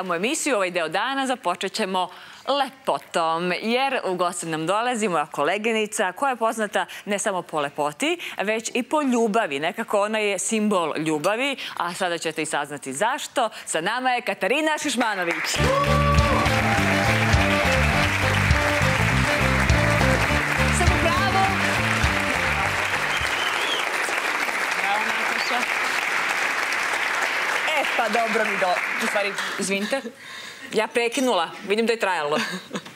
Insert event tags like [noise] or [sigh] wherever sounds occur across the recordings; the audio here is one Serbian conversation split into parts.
samu emisiju, ovaj deo dana započet ćemo lepotom, jer u goste nam dolazi moja koleginica koja je poznata ne samo po lepoti, već i po ljubavi. Nekako ona je simbol ljubavi, a sada ćete i saznati zašto. Sa nama je Katarina Šišmanović. Dobro mi do... U stvari, izvinite. Ja prekinula. Vidim da je trajalo.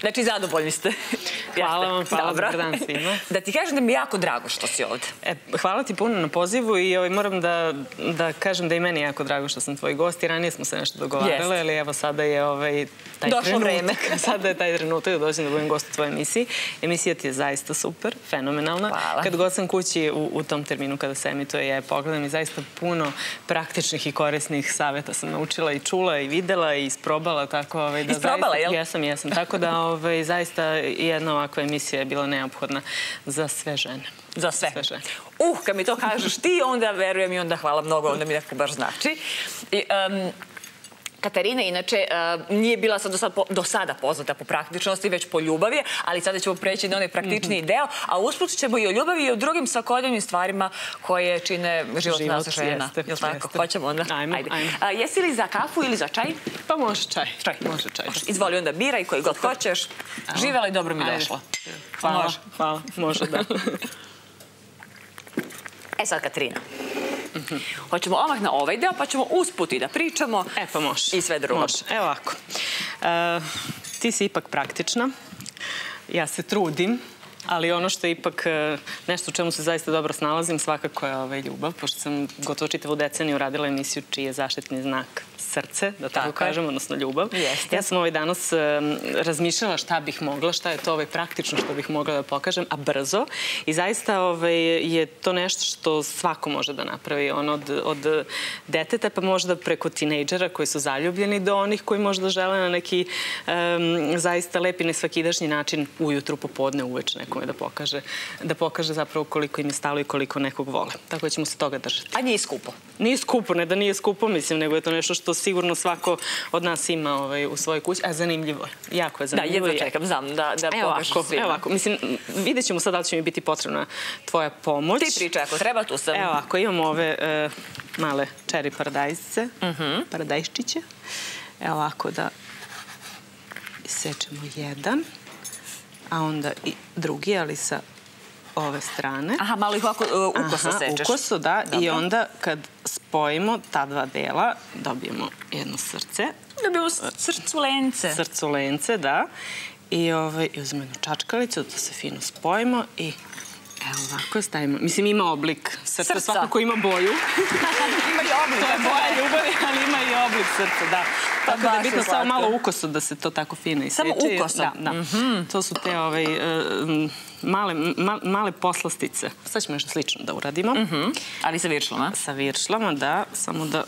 Znači, zadovoljni ste. [laughs] Hvala vam, hvala, Dobro. dobar dan svima. [laughs] Da ti kažem da mi je jako drago što si ovde. E, hvala ti puno na pozivu i ovaj, moram da, da kažem da i meni je jako drago što sam tvoj gost i ranije smo se nešto dogovarale, ali evo sada je ovaj, taj Došlo trenutak. vreme. [laughs] sada je taj trenutak da dođem da budem gost u tvojoj emisiji. Emisija ti je zaista super, fenomenalna. Hvala. Kad god sam kući u, u tom terminu kada se emituje, ja je pogledam i zaista puno praktičnih i korisnih saveta sam naučila i čula i videla i isprobala. Tako, ovaj, da Isprobala, zaista, jel? Jesam, jesam. Tako da ovaj, zaista jedna ovakva emisija je bila neophodna za sve žene. Za sve. Sve žene. Uh, kad mi to kažeš ti, onda verujem i onda hvala mnogo, onda mi neko baš znači. I, em, Katarina, inače, e, nije bila sad do, sad, do sada poznata po praktičnosti, već po ljubavi, ali sada ćemo preći na onaj praktičniji Mhm. deo, a usput ćemo i o ljubavi i o drugim svakodnevnim stvarima koje čine život, Život, nas žena. jeste, Jel tako? jeste. Hoćemo onda? Ajmo, ajmo. A, jesi li za kafu ili za čaj? Pa može čaj. Čaj. Može čaj. Izvoli onda biraj koji god hoćeš. Živela i dobro mi Ajde. došla. Hvala, Može. hvala. Može da. [laughs] E sad, Katarina. Hoćemo odmah na ovaj deo, pa ćemo usput i da pričamo. E pa može. I sve drugo. Može. Evo ovako. E, ti si ipak praktična. Ja se trudim. Ali ono što je ipak e, nešto u čemu se zaista dobro snalazim svakako je ovaj ljubav, pošto sam gotovo čitavu deceniju radila emisiju čiji je zaštitni znak srce, da tako, Tako kažem, odnosno ljubav. Jeste. Ja sam ovaj danas e, razmišljala šta bih mogla, šta je to ovaj praktično što bih mogla da pokažem, a brzo. I zaista ovaj, je to nešto što svako može da napravi. On od, od deteta pa možda preko tinejdžera koji su zaljubljeni do onih koji možda žele na neki em, zaista lepi nesvakidašnji način ujutru, popodne, uveče nekome da pokaže, da pokaže zapravo koliko im je stalo i koliko nekog vole. Tako da ćemo se toga držati. A nije skupo. Nije skupo, ne da nije skupo, mislim, nego je to nešto što sigurno svako od nas ima ovaj, u svojoj kući, a zanimljivo je. Jako je Da, zanimljivo. jedva i- čekam, znam, da, da Evo ovako, svima. evo ovako. Mislim, vidjet ćemo sad da li će mi biti potrebna tvoja pomoć. Ti pričaj, ako treba, tu sam. Evo ovako, imamo ove e, male čeri paradajzice, paradajščiće. Evo ovako da isečemo jedan, a onda i drugi, ali sa ove strane. Aha, malo ih ovako uh, ukoso Aha, sečeš. Ukoso, da. I onda kad spojimo ta dva dela, dobijemo jedno srce, Dobijemo srcu lence. srcu lence, da. I, ovaj, i uzmemo jednu čačkalicu, da to se fino spojimo i evo ovako stavimo. Mislim, ima oblik srca, Srca. svakako ima boju. [laughs] Ima i oblik. to je boja ljubavi, ali ima i oblik srca, da. Tako da je bitno samo malo ukoso da se to tako fino iseče. Samo ukoso? Da, da. To su te ovaj, e, male, ma, male poslastice. Sad ćemo nešto slično da uradimo. Mhm. Ali sa viršlama. Sa viršlama, da, samo da...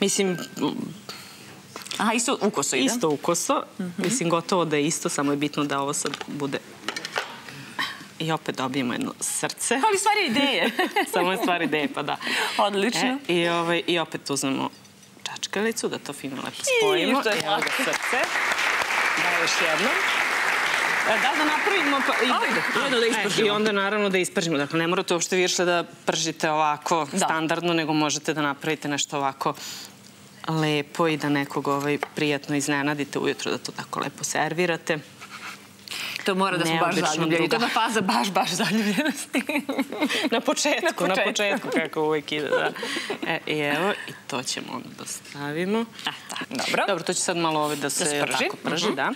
Mislim, Aha, isto ukoso ide. isto ukoso. Mislim, gotovo da je isto, samo je bitno da ovo sad bude... I opet dobijemo jedno srce. Ali stvari je ideje. [laughs] samo je stvar ideje, pa da. Odlično. E, i, ovaj, I opet uzmemo čačkalicu, da to fino lepo spojimo. što je I evo ga srce. Da, još jednom. E, Da, da napravimo... Pa, i, Ajde, ajde da ispržimo. I onda naravno da ispržimo. Dakle, ne morate uopšte viršle da pržite ovako Da. standardno, nego možete da napravite nešto ovako lepo i da nekog ovaj, prijatno iznenadite ujutro, da to tako lepo servirate. To mora da smo baš zaljubljeni. To je faza baš, baš zaljubljenosti. [laughs] Na početku, Na početku. kako uvijek ide, da. E, i evo, i to ćemo onda da stavimo. Tako, dobro. Dobro, to će sad malo ove da se, se prži. tako prži, da.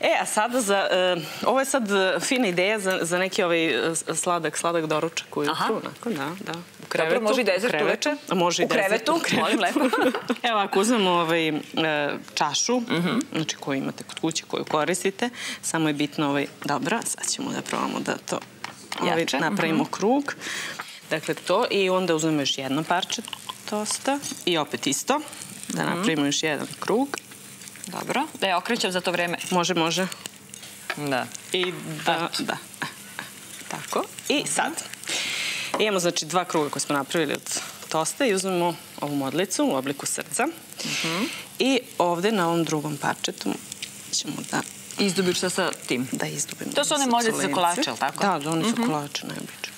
E, a sada za, e, ovo je sad e, fina ideja za, za neki ovaj e, sladak, sladak doručak ujutru. Onako, da, da. U krevetu. može i dezert u krevetu. uveče. Može i U dezert krevetu, molim lepo. [laughs] Evo, ako uzmemo ovaj, čašu, znači koju imate kod kuće, koju koristite, samo je bitno ovaj, dobro, sad ćemo da probamo da to ovaj, napravimo krug. Dakle, to i onda uzmemo još jedno parče tosta i opet isto, da napravimo još jedan krug. Dobro. Da je okrećem za to vreme. Može, može. Da. I da, da. Tako. I sad. Imamo znači dva kruga koje smo napravili od tosta i uzmemo ovu modlicu u obliku srca. I ovde na ovom drugom parčetu ćemo da Izdubiš se sa tim. da izdubimo. To su one modlice za kolače, jel tako? Da, da, one su kolače najobične.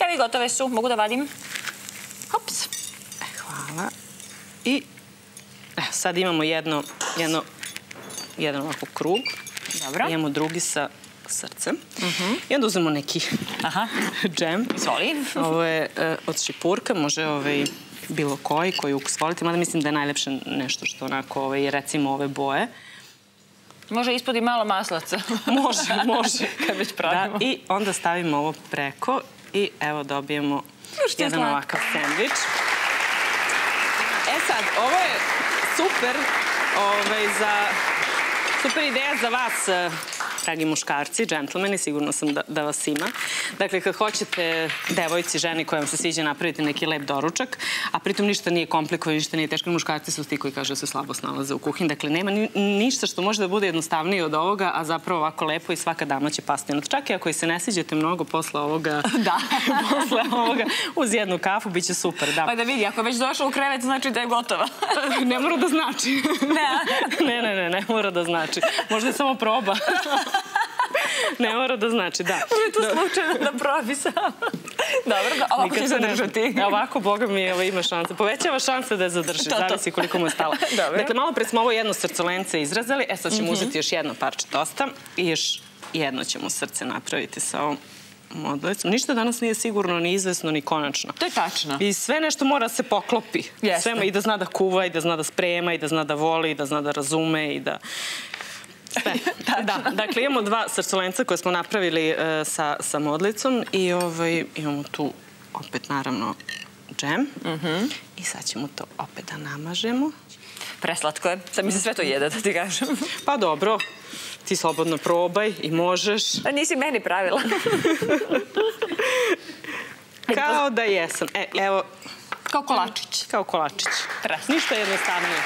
Evo i gotove su, mogu da vadim. E, hvala. I evo, sad imamo jedno, jedno, jedan ovako krug. Dobro. Imamo drugi sa srcem. I onda uzmemo neki Aha. [laughs] džem. Izvoli. Ovo je e, od šipurka, može ovaj bilo koji, koji ukus volite, mada mislim da je najlepše nešto što onako, ovaj, recimo ove boje. Može ispod i malo maslaca. [laughs] Može, može. [laughs] Kad već Da, pravimo. I onda stavimo ovo preko i evo dobijemo Što jedan slatko. ovakav sandvič. Sad, ovo je super ovaj, za... Super ideja za vas, eh, dragi muškarci, džentlmeni, sigurno sam da, da vas ima. Dakle, kad hoćete devojci, ženi koja vam se sviđa napraviti neki lep doručak, a pritom ništa nije komplikovano, ništa nije teško, muškarci su ti koji kažu da se slabo snalaze u kuhinji. Dakle, nema ni, ništa što može da bude jednostavnije od ovoga, a zapravo ovako lepo i svaka dama će pasti na to. Čak i ako i se ne sviđate mnogo posle ovoga, [laughs] Da. [laughs] posle ovoga, uz jednu kafu, bit će super, da. Pa da vidi, ako već došla u krevet, znači da je gotova. [laughs] ne mora da znači. Ne. ne, ne, ne, ne mora da znači. Možda je samo proba. Ne mora da znači, da. [laughs] Može to slučajno da probi sam. [laughs] Dobro, da, ovako će ne zadržati. zna. Ovako, boga mi, ovo ima šanse. Povećava šanse da je zadrži, to. zavisi koliko mu je. [laughs] Dobro. Dakle, malo pre smo ovo jedno srcolence izrazali, e sad ćemo uzeti još jedno parče tosta i još jedno ćemo srce napraviti sa ovom modlicom. Ništa danas nije sigurno, ni izvesno, ni konačno. To je tačno. I sve nešto mora da se poklopi. Jeste. Sve i da zna da kuva, i da zna da sprema, i da zna da voli, i da zna da razume, i da... Sve. [laughs] da, dakle imamo dva srcolenca koje smo napravili e, sa, sa modlicom i ovaj, imamo tu opet naravno džem. I sad ćemo to opet da namažemo. Preslatko je. Sad mi se sve to jede, da ti kažem. [laughs] Pa dobro, ti slobodno probaj i možeš. A nisi meni pravila. [laughs] Kao da jesam. E, evo, Kao kolačić. kao kolačić. Presno. Ništa jednostavnije.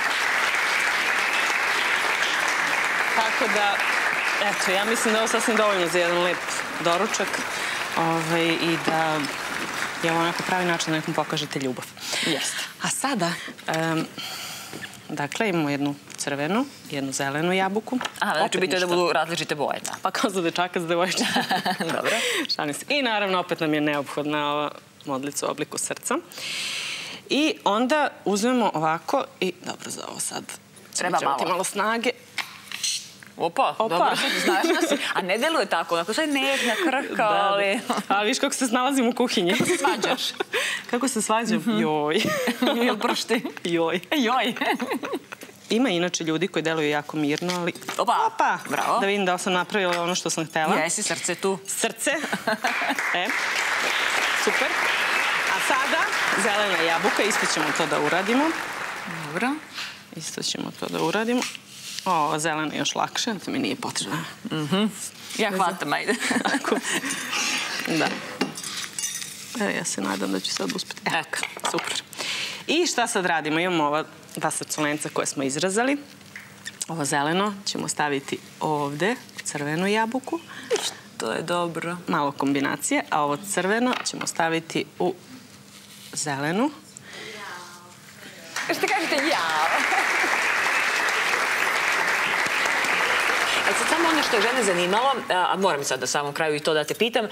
Tako da, eto, ja mislim da je ovo sasvim dovoljno za jedan lep doručak ovaj, i da je ovo onako pravi način da nekom pokažete ljubav. Jeste. A sada, em, dakle, imamo jednu crvenu, jednu zelenu jabuku. A, znači bitno je da budu različite boje, da. Pa kao za dečaka, za devojčica. [laughs] Dobro. Šalim se. I naravno opet nam je neophodna ova modlica u obliku srca. I onda uzmemo ovako i dobro za ovo sad. Treba malo. malo snage. Opa, Opa. dobro, [laughs] znaš da si. A ne deluje tako, onako sve nekna krhka, [laughs] ali... A viš kako se snalazim u kuhinji. Kako se svađaš? [laughs] kako se svađam? Joj. Jel pršti? Joj. Joj. Ima inače ljudi koji deluju jako mirno, ali... Opa, Opa! bravo. Da vidim da li sam napravila ono što sam htela. Jesi srce tu. Srce. e, super. A sada zelena jabuka, isto ćemo to da uradimo. Dobro. Isto ćemo to da uradimo. O, ova zelena je još lakše, to mi nije potrebno. Ja hvatam, ajde. Da. E, ja se nadam da ću sad uspeti. Evo, super. I šta sad radimo? Imamo ova dva srcolenca koje smo izrazali. Ovo zeleno ćemo staviti ovde, crvenu jabuku, To je dobro. malo kombinacije, a ovo crveno ćemo staviti u zelenu. Što kažete jao? E sad samo ono što je žene zanimalo, a a moram sad na samom kraju i to da te pitam,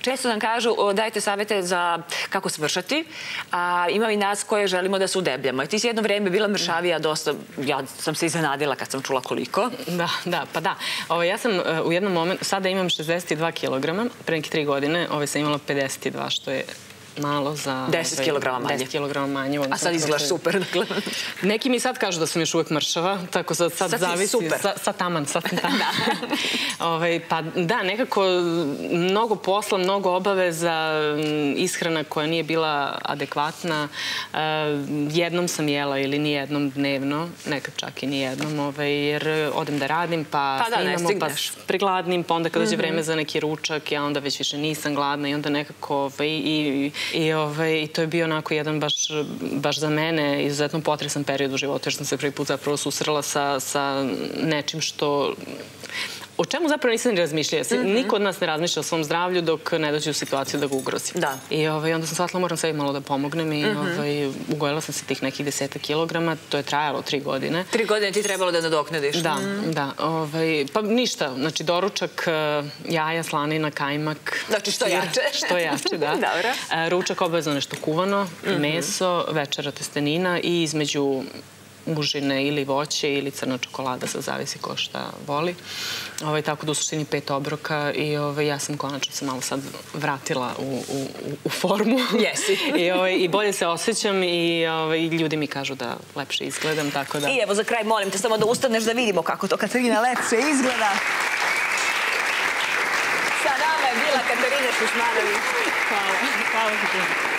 često nam kažu dajte savete za kako smršati, a ima i nas koje želimo da se udebljamo. I ti si jedno vreme bila mršavija dosta, ja sam se iznenadila kad sam čula koliko. Da, da, pa da. Ovo, ja sam e, u jednom momentu, sada imam 62 kg, pre neke tri godine ovaj, sam imala 52, što je malo za... 10 ovaj, kilograma manje. 10 kg manje. A sad izgledaš super, dakle. Neki mi sad kažu da sam još uvek mršava, tako sad, sad, Sad si zavisi. super. Sa, sad taman, sad sam [laughs] taman. ovaj, pa da, nekako mnogo posla, mnogo obaveza, ishrana koja nije bila adekvatna. E, jednom sam jela ili nijednom dnevno, nekad čak i nijednom, ovaj, jer odem da radim, pa, Pa da, snimamo, pa pregladnim, pa onda kad Mhm. dođe vreme za neki ručak, ja onda već više nisam gladna i onda nekako ovaj, i, i, ovaj, i to je bio onako jedan baš, baš za mene izuzetno potresan period u životu jer sam se prvi put zapravo susrela sa, sa nečim što o čemu zapravo nisam ni razmišljala. Mm -hmm. Niko od nas ne razmišlja o svom zdravlju dok ne dođe u situaciju da ga ugrozi. Da. I ovaj, onda sam shvatila moram sebi malo da pomognem i mm -hmm. ovaj, ugojila sam se tih nekih deseta kilograma. To je trajalo tri godine. Tri godine ti trebalo da nadoknadiš. Da, mm. da. Ovaj, pa ništa. Znači, doručak, eh, jaja, slanina, kajmak. Znači, što jače. [laughs] što jače, da. [laughs] Dobro. E, ručak obavezno nešto kuvano, mm -hmm. meso, večera testenina i između užine ili voće ili crna čokolada, sad zavisi ko šta voli. Ovaj, tako da u suštini pet obroka i ovaj, ja sam konačno se malo sad vratila u, u, u formu. Jesi. [laughs] I, ovaj, I bolje se osjećam i ovaj, ljudi mi kažu da lepše izgledam, tako da... I evo za kraj molim te samo da ustaneš da vidimo kako to Katarina lepše izgleda. Sa nama je bila Katarina Šušmanović. Hvala. Hvala ti.